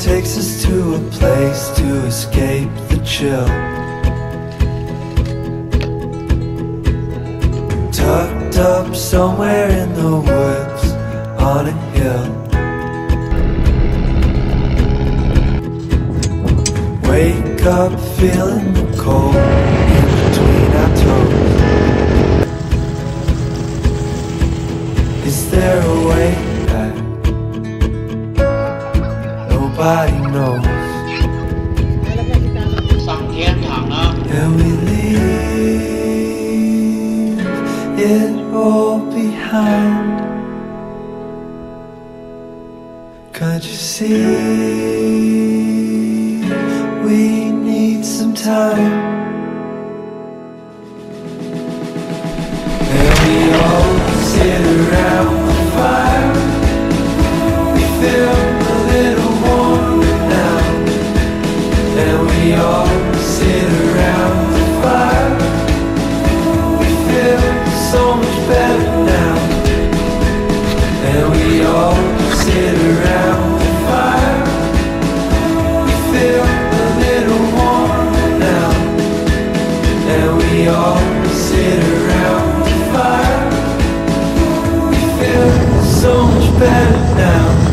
takes us to a place to escape the chill. Tucked up somewhere in the woods on a hill. Wake up feeling the cold in between our toes. Is there a way nobody knows. And we leave it all behind. Can't you see? We need some time. And we